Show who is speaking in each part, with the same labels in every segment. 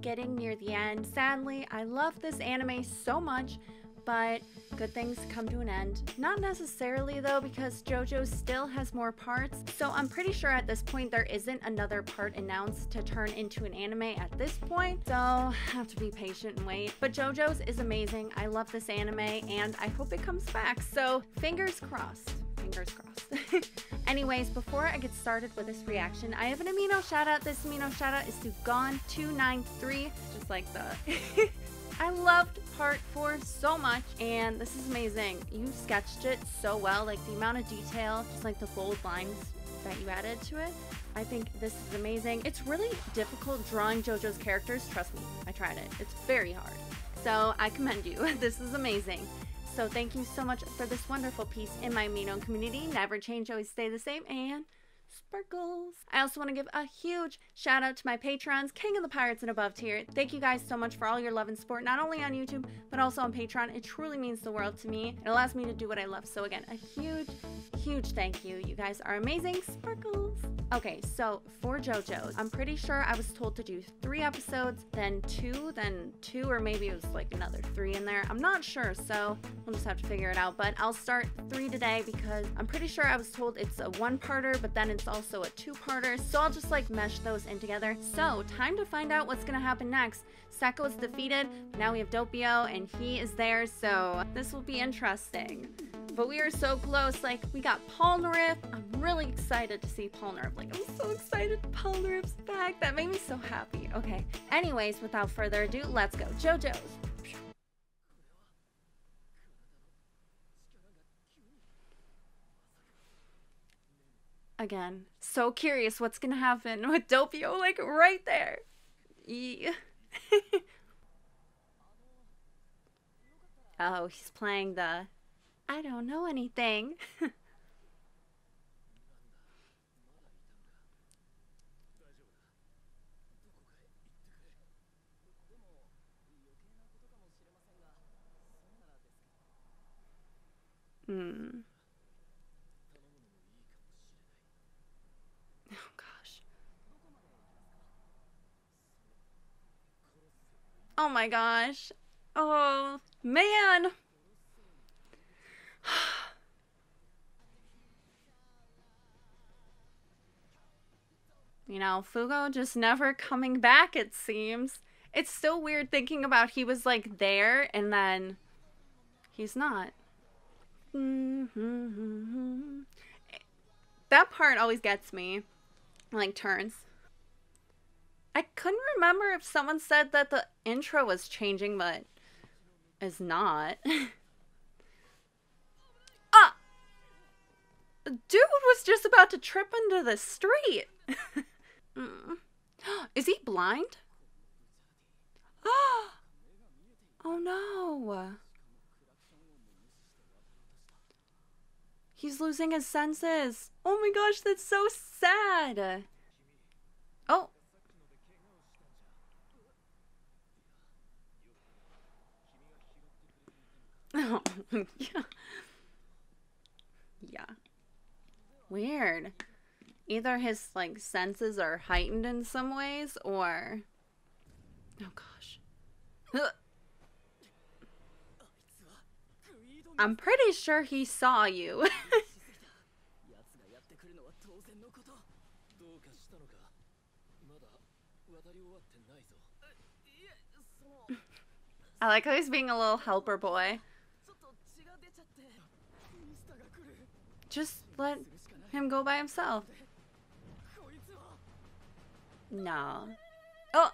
Speaker 1: getting near the end. Sadly, I love this anime so much, but good things come to an end. Not necessarily though, because JoJo still has more parts, so I'm pretty sure at this point there isn't another part announced to turn into an anime at this point, so I have to be patient and wait. But JoJo's is amazing. I love this anime, and I hope it comes back, so fingers crossed. Fingers crossed. Anyways, before I get started with this reaction, I have an amino shout out. This amino shout out is to Gone293, just like the. I loved part four so much, and this is amazing. You sketched it so well, like the amount of detail, just like the bold lines that you added to it. I think this is amazing. It's really difficult drawing JoJo's characters, trust me, I tried it. It's very hard. So I commend you. This is amazing. So thank you so much for this wonderful piece in my Amino community. Never change, always stay the same, and sparkles. I also want to give a huge shout out to my patrons, King of the Pirates and above tier. Thank you guys so much for all your love and support, not only on YouTube, but also on Patreon. It truly means the world to me. It allows me to do what I love. So again, a huge, huge thank you. You guys are amazing. Sparkles. Okay, so for JoJo's, I'm pretty sure I was told to do three episodes, then two, then two, or maybe it was like another three in there. I'm not sure, so we'll just have to figure it out. But I'll start three today because I'm pretty sure I was told it's a one-parter, but then it's also a two-parter. So I'll just like mesh those in together. So time to find out what's gonna happen next. Secco is defeated. Now we have Doppio, and he is there, so this will be interesting. But we are so close. Like, we got Polnareff. I'm really excited to see Polnareff. Like, I'm so excited Polnareff's back. That made me so happy. Okay. Anyways, without further ado, let's go. JoJo's. Again, so curious what's gonna happen with Doppio, like right there. Yeah. oh, he's playing the I don't know anything. hmm. Oh gosh. Oh my gosh. Oh man. You know, Fugo just never coming back, it seems. It's still weird thinking about he was like there and then he's not. Mm-hmm. That part always gets me. Like turns. I couldn't remember if someone said that the intro was changing, but is not. ah! Dude was just about to trip into the street. Mm. Is he blind? oh no. He's losing his senses. Oh my gosh, that's so sad. Oh. Oh, yeah. Yeah. Weird. Either his like senses are heightened in some ways or oh gosh. I'm pretty sure he saw you. I like how he's being a little helper boy. Just let him go by himself. No. Oh!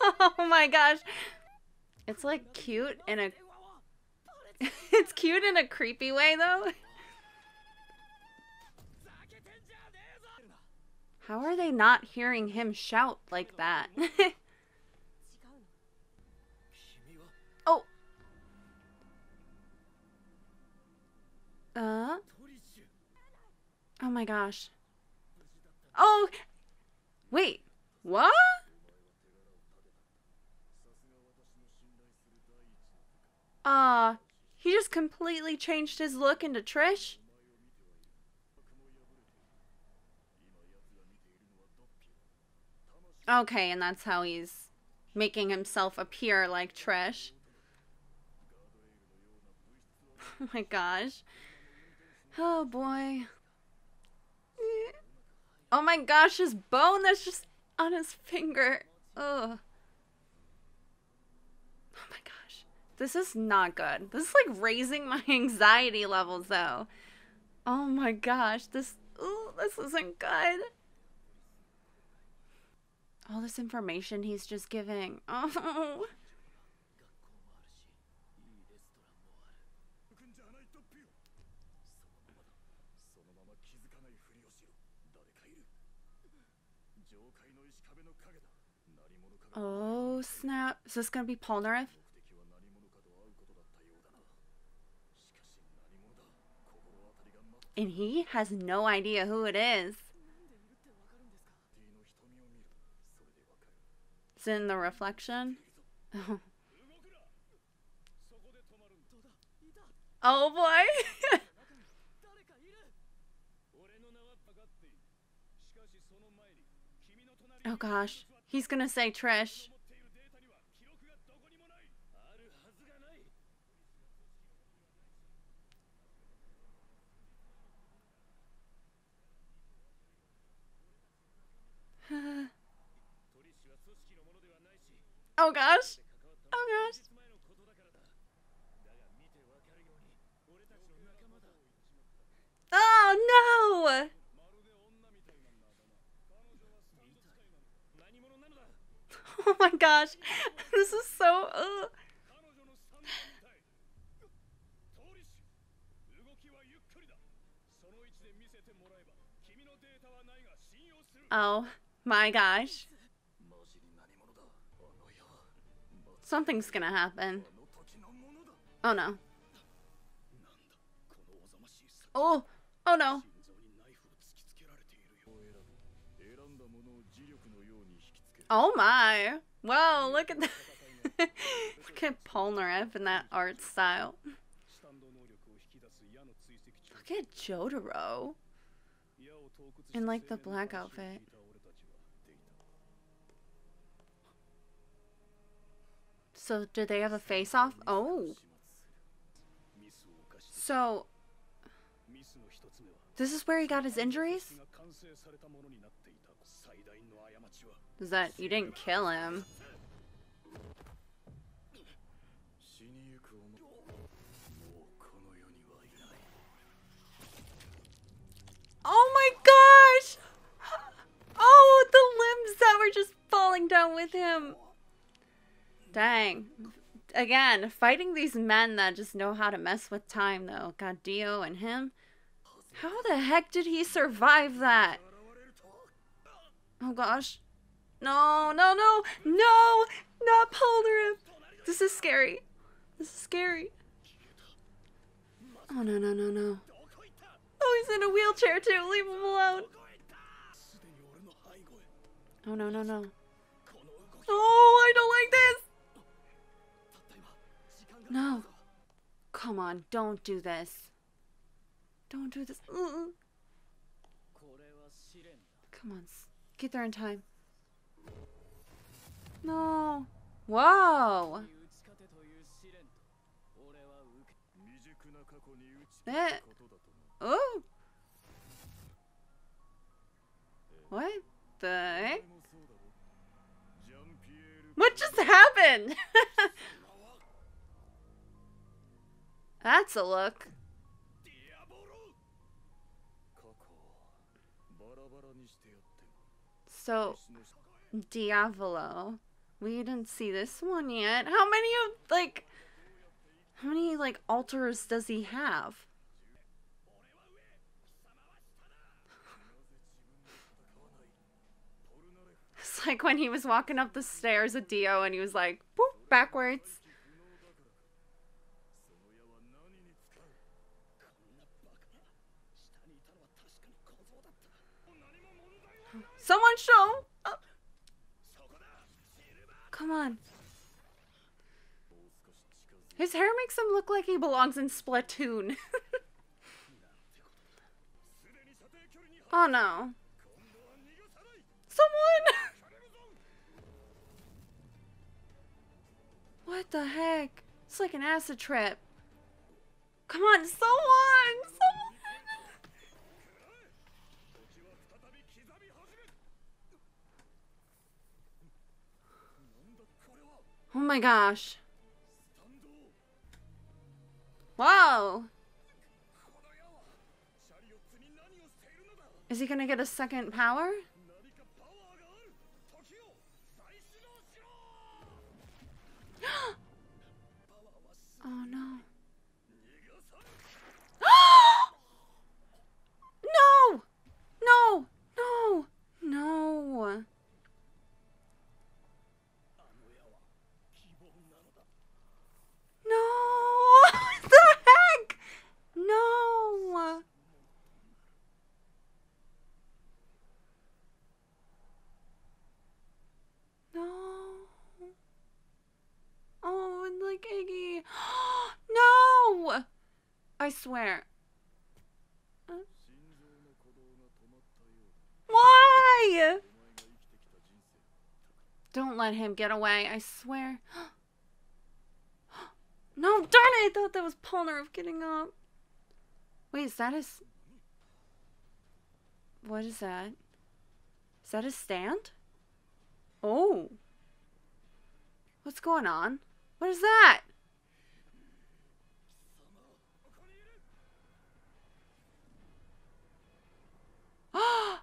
Speaker 1: oh my gosh. It's like cute in a It's cute in a creepy way though. How are they not hearing him shout like that? Oh my gosh. Oh! Wait. What? Uh, he just completely changed his look into Trish? Okay, and that's how he's making himself appear like Trish. Oh my gosh. Oh boy. Oh my gosh, his bone that's just on his finger. Ugh. Oh my gosh. This is not good. This is like raising my anxiety levels though. Oh my gosh, this ooh, this isn't good. All this information he's just giving. Oh. Oh snap. Is this gonna be Polnareff? And he has no idea who it is. It's in the reflection. oh boy. oh gosh. He's gonna say Trish. oh gosh. Oh gosh. Oh no! Oh my gosh. This is so. Ugh. Oh my gosh. Something's gonna happen. Oh no. Oh, oh no. Oh my. Wow, look at that. look at Polnareff in that art style. Look at Jotaro. In like the black outfit. So did they have a face off? Oh. So this is where he got his injuries? Is that you didn't kill him? Oh my gosh! Oh, the limbs that were just falling down with him. Dang. Again, fighting these men that just know how to mess with time, though. God, Dio and him. How the heck did he survive that? Oh gosh. No, no, no, no, not Polnareff. This is scary. This is scary. Oh, no, no, no, no. Oh, he's in a wheelchair too. Leave him alone. Oh, no, no, no. Oh, I don't like this. No. Come on, don't do this. Don't do this. Come on, get there in time. No. Whoa. Eh. Oh. What the heck? What just happened? That's a look. So, Diavolo. We didn't see this one yet. How many of, like, how many, like, alters does he have? It's like when he was walking up the stairs at Dio and he was like, boop, backwards. Someone show. Uh, come on. His hair makes him look like he belongs in Splatoon. oh no. Someone! what the heck? It's like an acid trip. Come on, someone! Someone! Oh my gosh. Whoa! Is he gonna get a second power? oh no. no! No! No! No! No! what the heck? No! No. Oh, and like Iggy. no! I swear. Why? Don't let him get away, I swear. No, darn it! I thought that was Polnareff getting up. Wait, is that his... What is that? Is that his stand? Oh. What's going on? What is that?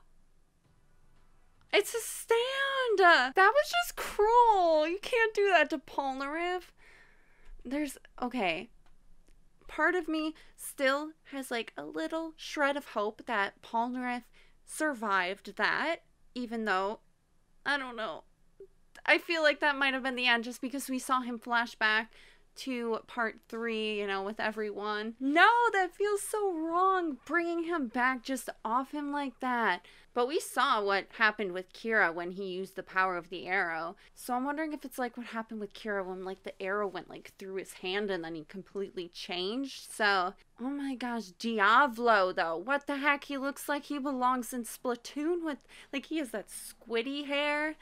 Speaker 1: it's a stand! That was just cruel! You can't do that to Polnareff. There's... Okay. Part of me still has like a little shred of hope that Polnareff survived that, even though I don't know. I feel like that might have been the end just because we saw him flash back to part three, you know, with everyone. No, that feels so wrong, bringing him back just off him like that. But we saw what happened with Kira when he used the power of the arrow. So I'm wondering if it's like what happened with Kira when like the arrow went like through his hand and then he completely changed. So, oh my gosh, Diablo though. What the heck? He looks like he belongs in Splatoon with like he has that squiddy hair.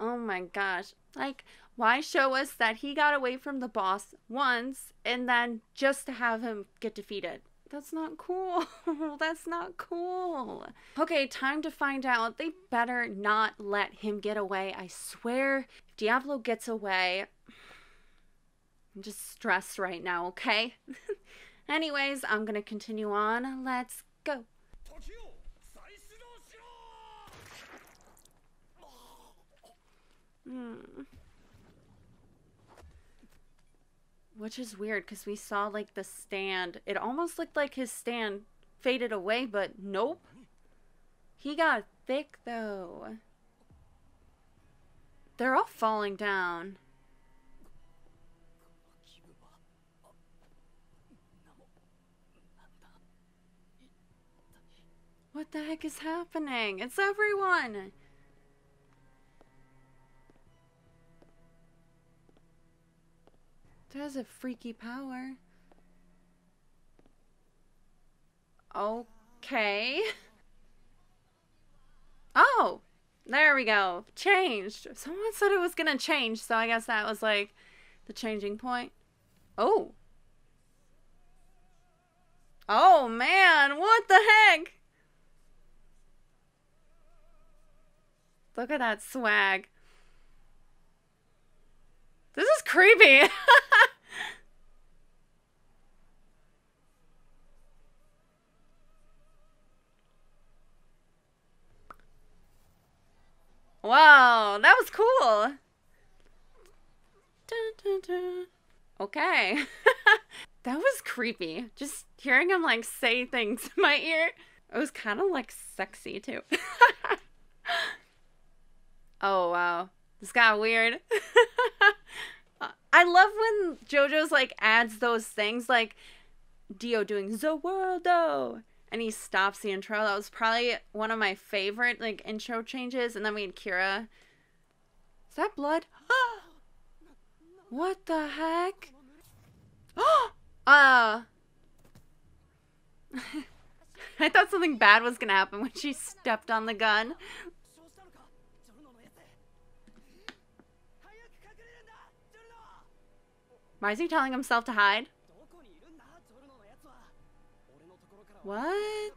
Speaker 1: Oh my gosh. Like why show us that he got away from the boss once and then just to have him get defeated? That's not cool. That's not cool. Okay, time to find out. They better not let him get away. I swear, if Diavolo gets away, I'm just stressed right now, okay? Anyways, I'm gonna continue on. Let's go. Hmm. Which is weird because we saw like the stand. It almost looked like his stand faded away, but nope. He got thick though. They're all falling down. What the heck is happening? It's everyone! Has a freaky power. Okay. Oh! There we go. Changed. Someone said it was gonna change, so I guess that was like the changing point. Oh. Oh man, what the heck? Look at that swag. This is creepy. wow, that was cool. Okay. that was creepy. Just hearing him like say things in my ear. It was kind of like sexy too. oh wow. This got weird. I love when JoJo's like adds those things like Dio doing Za Warudo and he stops the intro. That was probably one of my favorite like intro changes. And then we had Kira. Is that blood? what the heck? uh I thought something bad was gonna happen when she stepped on the gun. Why is he telling himself to hide? What?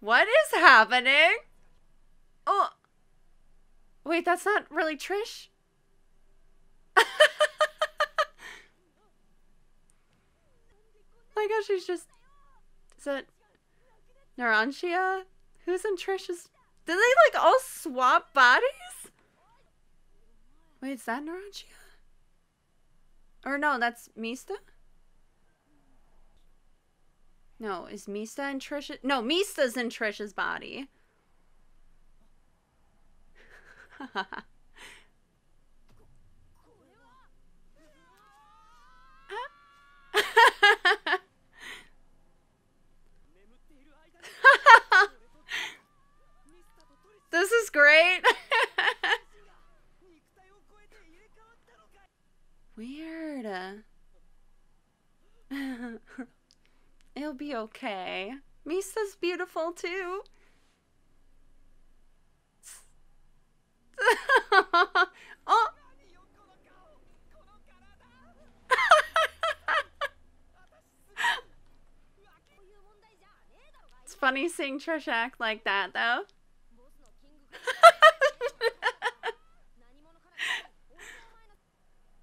Speaker 1: What is happening? Oh. Wait, that's not really Trish? my gosh, she's just. Is it Narancia? Who's in Trish's. Did they like all swap bodies? Wait, is that Narancia? Or no, that's Mista? No, is Mista in Trisha? No, Mista's in Trisha's body. this is great. Weird. It'll be okay. Mista's beautiful too. oh. it's funny seeing Trish act like that though.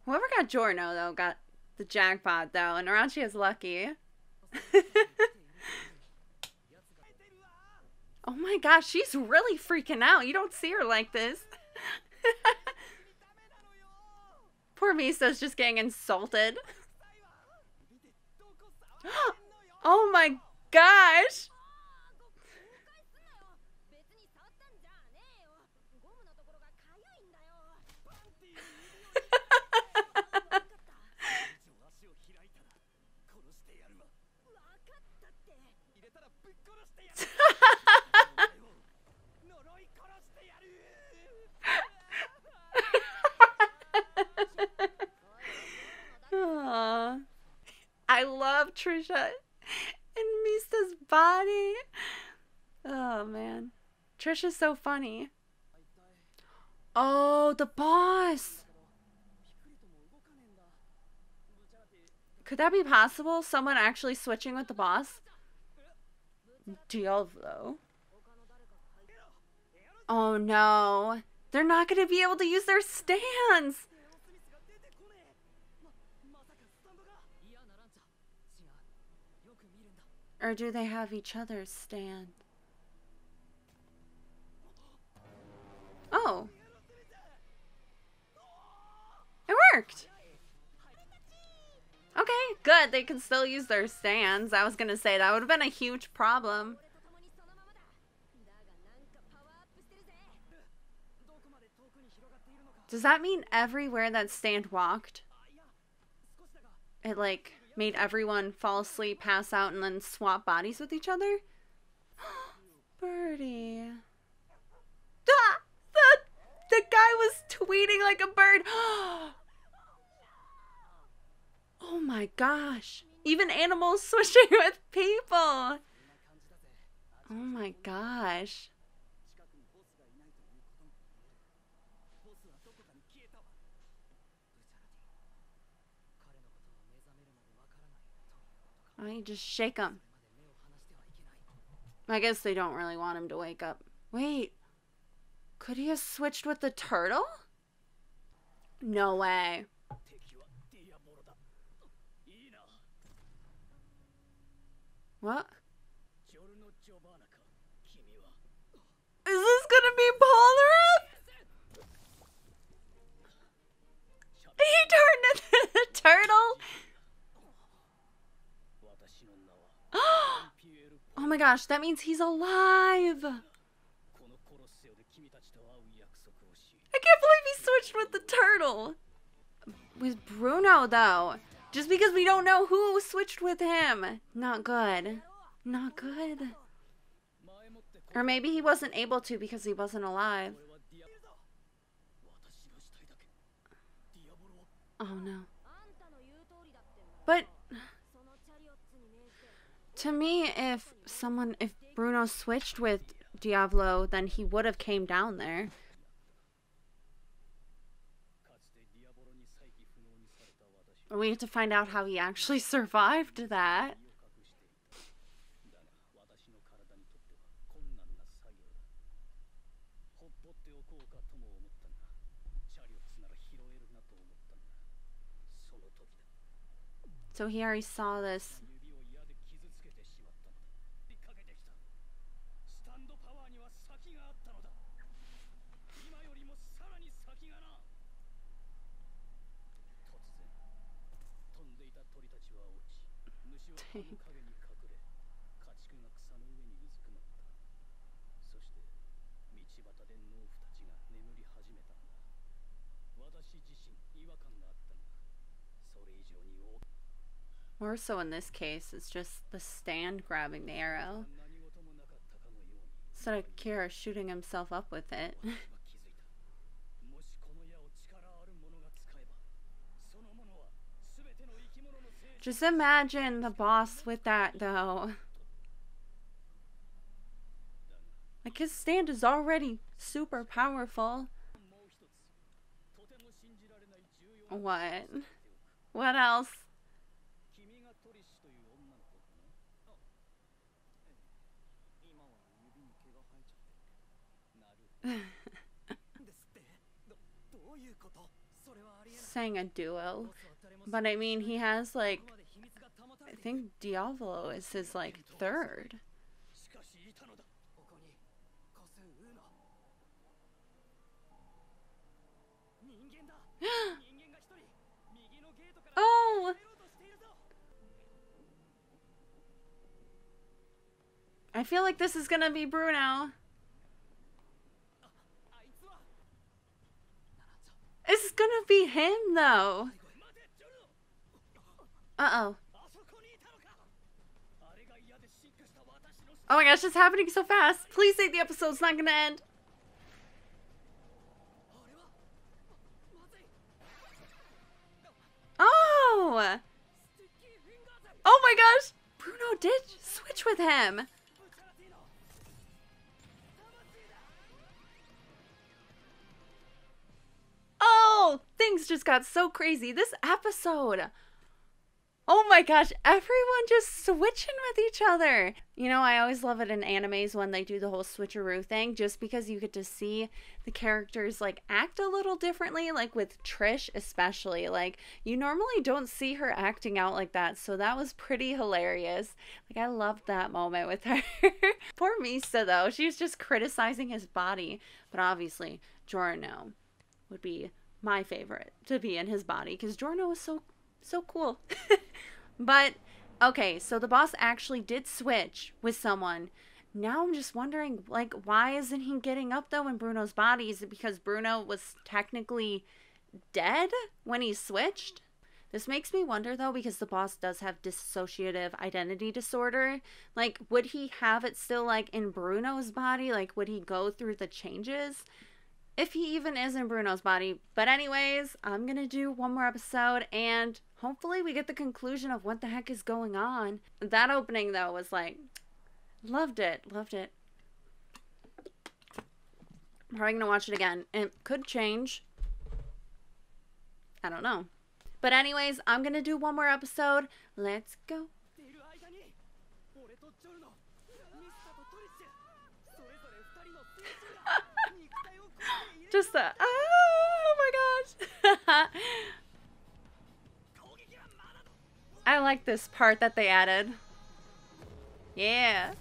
Speaker 1: Whoever got Giorno though got the jackpot though, and Narancia is lucky. oh my gosh, she's really freaking out. You don't see her like this. Poor Mista's just getting insulted. oh my gosh! I love Trisha and Mista's body. Oh man. Trisha's so funny. Oh, the boss. Could that be possible? Someone actually switching with the boss? Diavolo. Oh no. They're not going to be able to use their stands. Or do they have each other's stand? Oh. It worked. Okay, good. They can still use their stands. I was to say that would have been a huge problem. Does that mean everywhere that stand walked, it like made everyone fall asleep, pass out, and then swap bodies with each other? Birdie. Ah! The, the guy was tweeting like a bird. oh my gosh. Even animals switching with people. Oh my gosh. You just shake him? I guess they don't really want him to wake up. Wait. Could he have switched with the turtle? No way. What? Is this gonna be Polnareff? He turned into the turtle? Oh my gosh, that means he's alive! I can't believe he switched with the turtle! With Bruno, though. Just because we don't know who switched with him. Not good. Not good. Or maybe he wasn't able to because he wasn't alive. Oh no. But to me, if someone, if Bruno switched with Diavolo, then he would have came down there. We have to find out how he actually survived that. So he already saw this. More so in this case, it's just the stand grabbing the arrow. Instead of Kira shooting himself up with it. just imagine the boss with that though. Like his stand is already super powerful. What? What else? Saying a duo. But I mean, he has like. I think Diavolo is his like third. oh! I feel like this is gonna be Bruno. It's gonna be him, though. Uh-oh. Oh my gosh, it's happening so fast. Please say the episode's not gonna end. Oh! Oh my gosh! Bruno did switch with him. Oh, things just got so crazy this episode. Oh my gosh, everyone just switching with each other. You know, I always love it in animes when they do the whole switcheroo thing just because you get to see the characters like act a little differently, like with Trish especially. Like, you normally don't see her acting out like that, so that was pretty hilarious. Like, I loved that moment with her. Poor Mista, though, she was just criticizing his body, but obviously, Giorno would be my favorite to be in his body because Giorno was so so cool. but okay, so the boss actually did switch with someone. Now I'm just wondering, like, why isn't he getting up though in Bruno's body? Is it because Bruno was technically dead when he switched? This makes me wonder though, because the boss does have dissociative identity disorder. Like, would he have it still like in Bruno's body? Like, would he go through the changes? if he even is in Bruno's body. But, anyways, I'm gonna do one more episode and hopefully we get the conclusion of what the heck is going on. That opening, though, was like, loved it, loved it. I'm probably gonna watch it again. It could change. I don't know. But, anyways, I'm gonna do one more episode. Let's go. Just the oh my gosh. I like this part that they added. Yeah.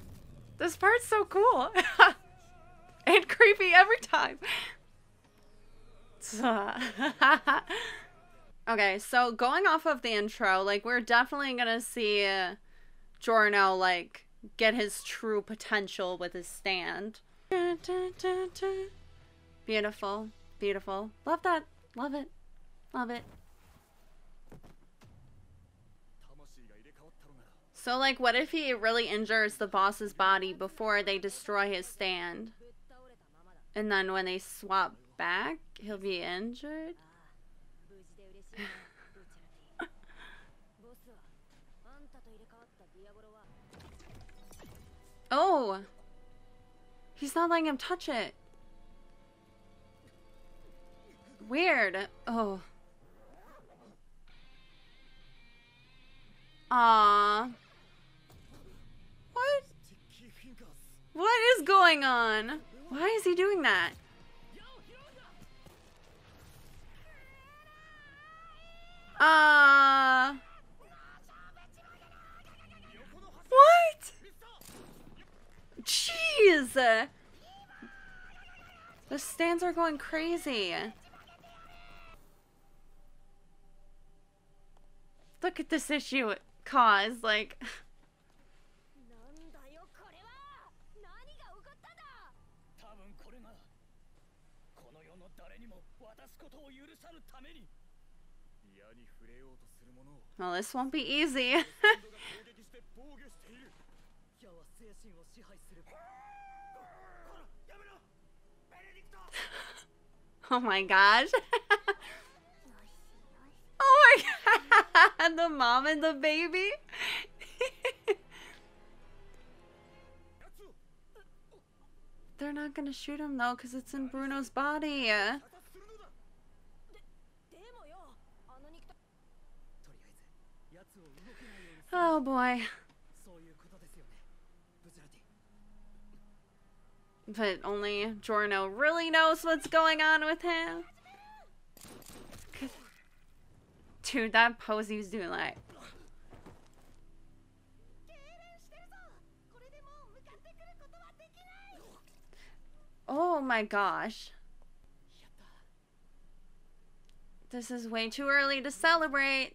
Speaker 1: This part's so cool. and creepy every time. okay, so going off of the intro, like we're definitely gonna see uh, Giorno like get his true potential with his stand. Beautiful. Beautiful. Love that. Love it. Love it. So, like, what if he really injures the boss's body before they destroy his stand? And then when they swap back, he'll be injured? oh! He's not letting him touch it. Weird. Oh. Aww. What is going on? Why is he doing that? Uh... What? Jeez! The stands are going crazy. Look at this issue it caused, like... Well, this won't be easy. oh my gosh. oh my god, the mom and the baby. They're not gonna shoot him though, because it's in Bruno's body. Oh boy. But only Giorno really knows what's going on with him. Dude, that pose he was doing like... Oh my gosh. This is way too early to celebrate.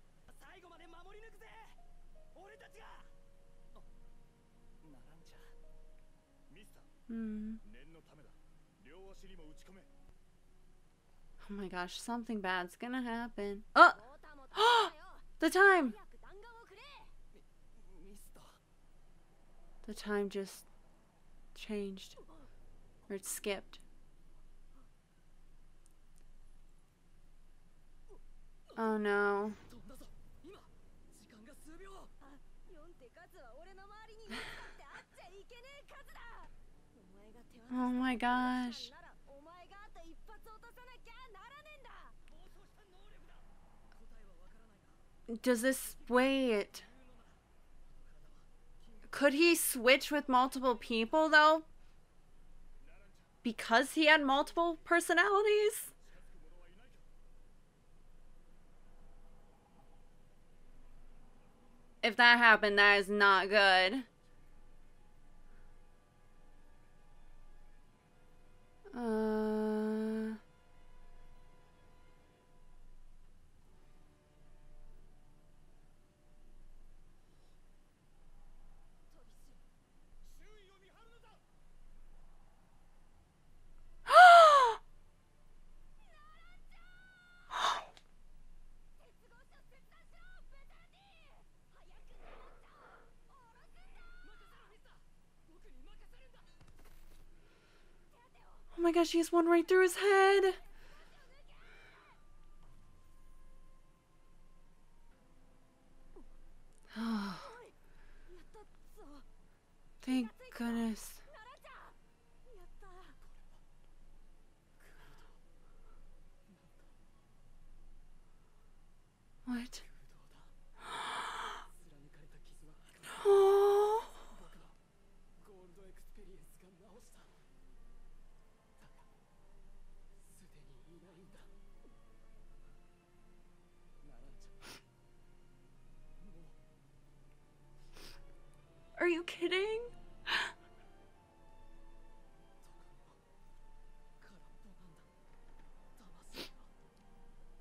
Speaker 1: Hmm. Oh my gosh, something bad's gonna happen. Oh! the time! The time just changed. Or it skipped. Oh no. Oh my gosh. Does this wait? Could he switch with multiple people though? Because he had multiple personalities? If that happened, that is not good. Uh... Oh my gosh, he has one right through his head. Thank goodness. You kidding?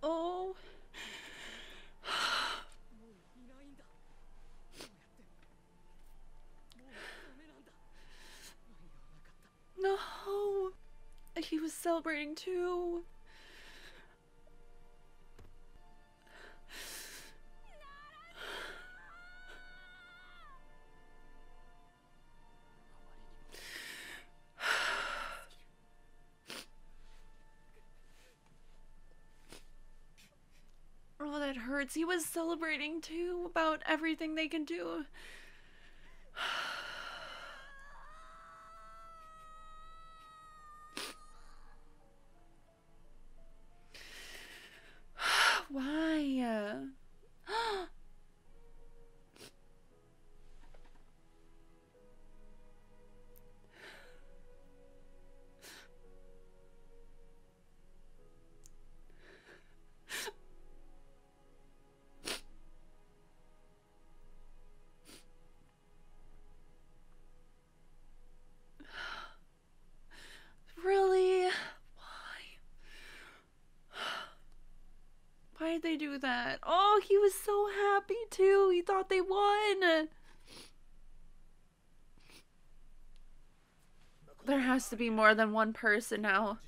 Speaker 1: Oh. No. He was celebrating too. Hurts. He was celebrating too about everything they can do. Do that? Oh, he was so happy too. He thought they won. There has to be more than one person now.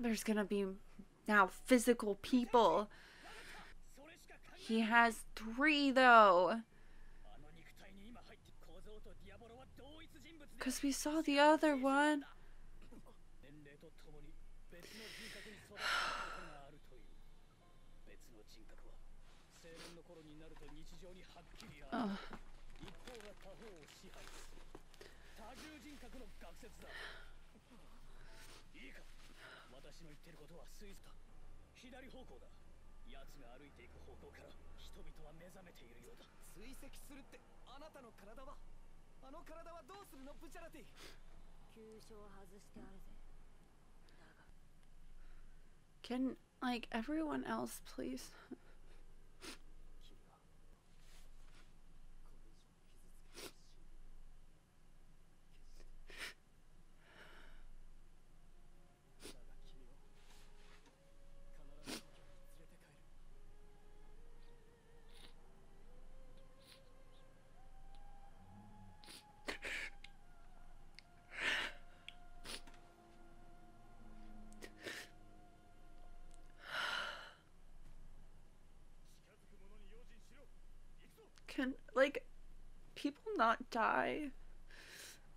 Speaker 1: There's gonna be now physical people. He has three though. Because we saw the other one. Oh.
Speaker 2: 私の言ってることは推測だ左方向だ奴が歩いていく方向から人々は目覚めているようだ追跡するってあなたの体はあの体はどうするのブチャラティ
Speaker 3: 急所を外してあるぜ
Speaker 1: Can, like, everyone else please? not die?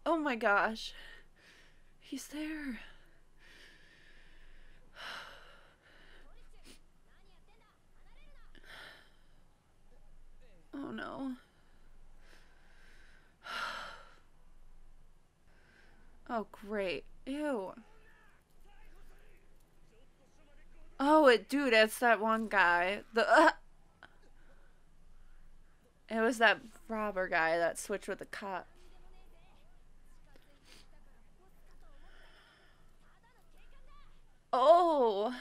Speaker 1: Oh my gosh. He's there. Oh no. Oh, great. Ew. Oh, it, dude, it's that one guy. The. Uh, it was that robber guy that switched with the cop. Oh.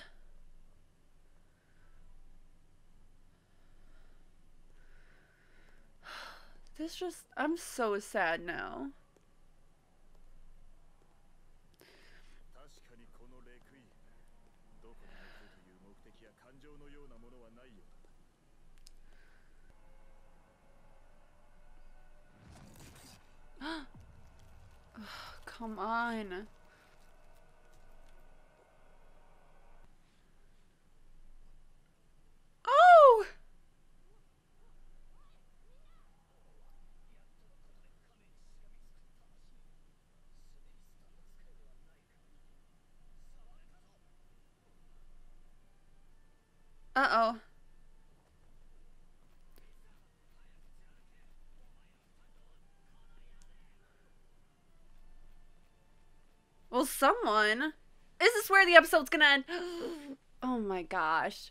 Speaker 1: This just. I'm so sad now. Come on. Oh! Uh-oh. Well, someone. Is this where the episode's gonna end? Oh my gosh.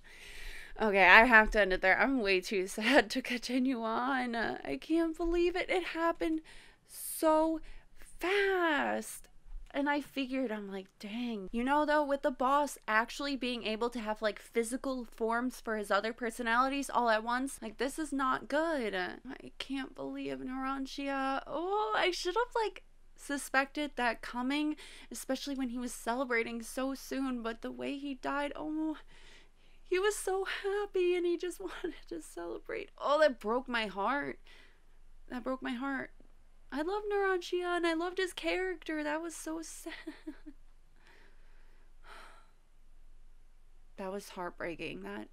Speaker 1: Okay, I have to end it there. I'm way too sad to continue on. I can't believe it. It happened so fast. and I figured, I'm like, dang. You know, though, with the boss actually being able to have like physical forms for his other personalities all at once, like, this is not good. I can't believe Narancia. Oh, I should have like suspected that coming, especially when he was celebrating so soon, but the way he died, oh, he was so happy and he just wanted to celebrate. Oh, that broke my heart. That broke my heart. I love Narancia and I loved his character. That was so sad. that was heartbreaking. That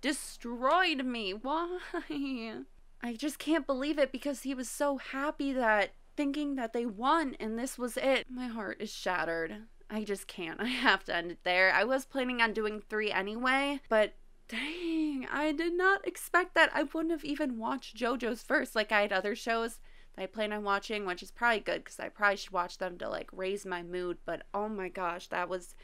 Speaker 1: destroyed me. Why? I just can't believe it because he was so happy that thinking that they won and this was it. My heart is shattered. I just can't. I have to end it there. I was planning on doing three anyway, but dang, I did not expect that. I wouldn't have even watched JoJo's first. Like, I had other shows that I plan on watching, which is probably good because I probably should watch them to like raise my mood. But oh my gosh, that was.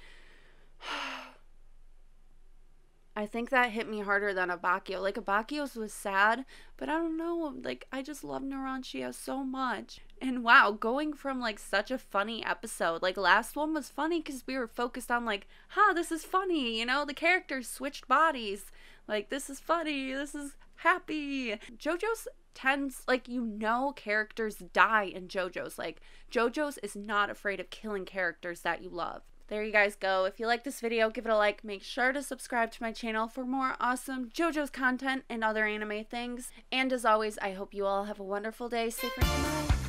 Speaker 1: I think that hit me harder than Abbacchio. Like Abbacchio's was sad, but I don't know. Like I just love Narancia so much. And wow, going from like such a funny episode, like last one was funny because we were focused on like, huh, this is funny. You know, the characters switched bodies. Like this is funny. This is happy. JoJo's tends like you know characters die in JoJo's. Like JoJo's is not afraid of killing characters that you love there you guys go. If you like this video, give it a like. Make sure to subscribe to my channel for more awesome JoJo's content and other anime things. And as always, I hope you all have a wonderful day. Stay freaking